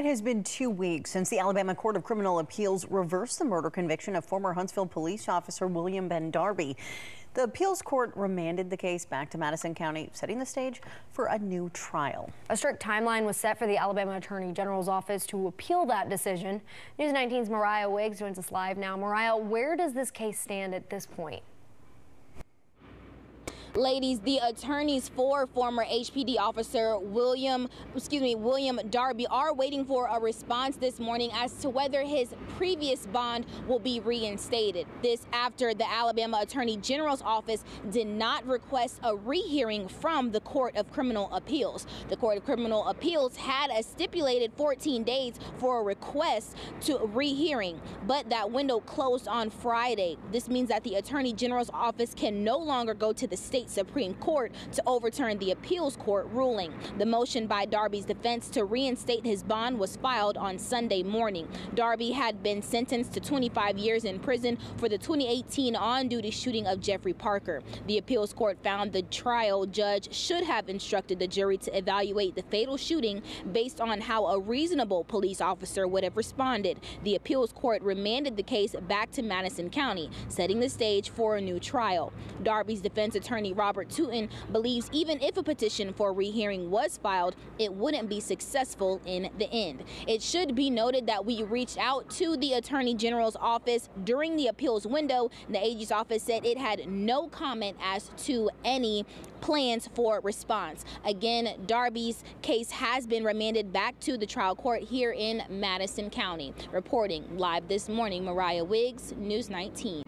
It has been two weeks since the Alabama Court of Criminal Appeals reversed the murder conviction of former Huntsville police officer William Ben Darby. The appeals court remanded the case back to Madison County, setting the stage for a new trial. A strict timeline was set for the Alabama Attorney General's office to appeal that decision. News 19's Mariah Wiggs joins us live now. Mariah, where does this case stand at this point? Ladies, the attorneys for former HPD officer William, excuse me, William Darby are waiting for a response this morning as to whether his previous bond will be reinstated. This after the Alabama Attorney General's office did not request a rehearing from the Court of Criminal Appeals. The Court of Criminal Appeals had a stipulated 14 days for a request to rehearing, but that window closed on Friday. This means that the Attorney General's office can no longer go to the state state Supreme Court to overturn the appeals court ruling. The motion by Darby's defense to reinstate his bond was filed on Sunday morning. Darby had been sentenced to 25 years in prison for the 2018 on-duty shooting of Jeffrey Parker. The appeals court found the trial judge should have instructed the jury to evaluate the fatal shooting based on how a reasonable police officer would have responded. The appeals court remanded the case back to Madison County, setting the stage for a new trial. Darby's defense attorney Attorney Robert Tuten believes even if a petition for rehearing was filed, it wouldn't be successful in the end. It should be noted that we reached out to the Attorney General's office during the appeals window. The AG's office said it had no comment as to any plans for response. Again, Darby's case has been remanded back to the trial court here in Madison County. Reporting live this morning, Mariah Wiggs, News 19.